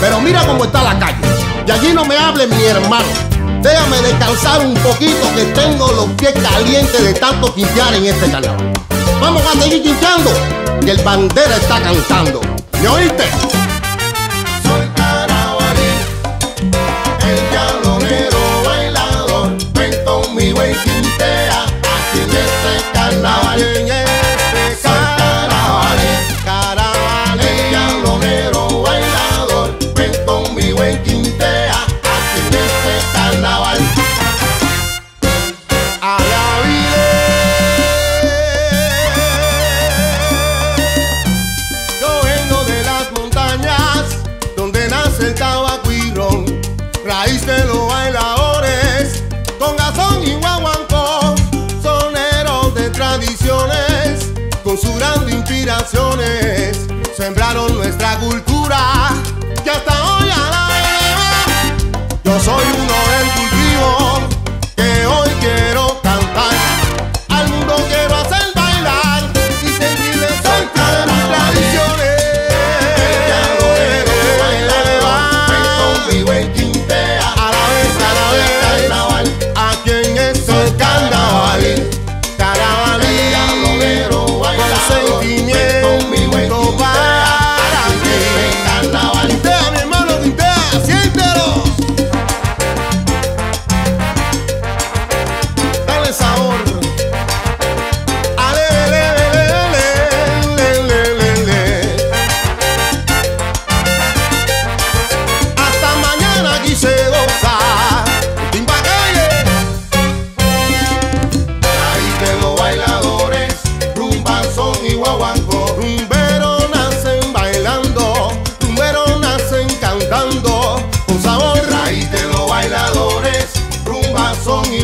Pero mira cómo está la calle. Y allí no me hable mi hermano. Déjame descansar un poquito que tengo los pies calientes de tanto pintear en este canal. Vamos a seguir chinchando, que el bandera está cantando. ¿Me oíste? raíz de los bailadores, con gazón y guaguancó, soneros de tradiciones, consurando inspiraciones, sembraron nuestra cultura, ya está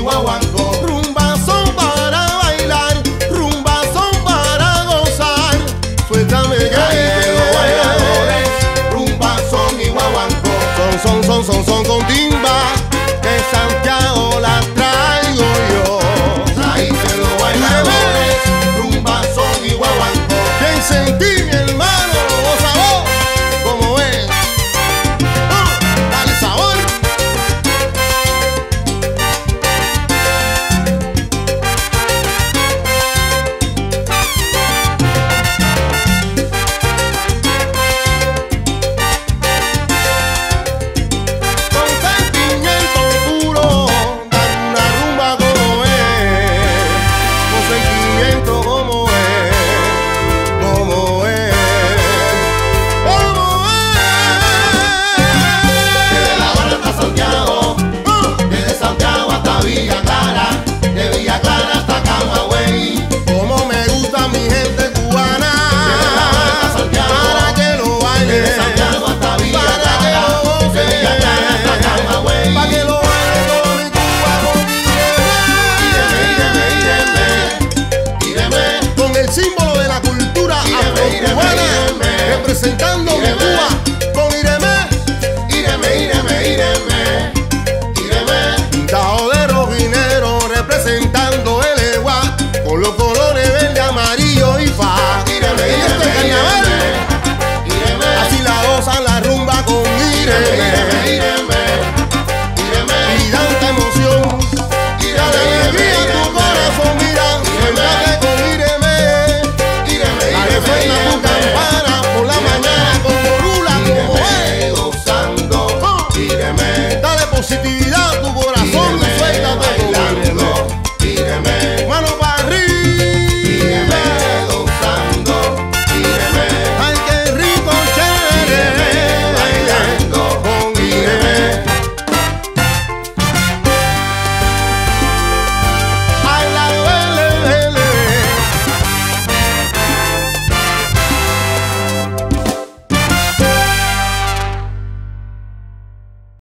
chihuahua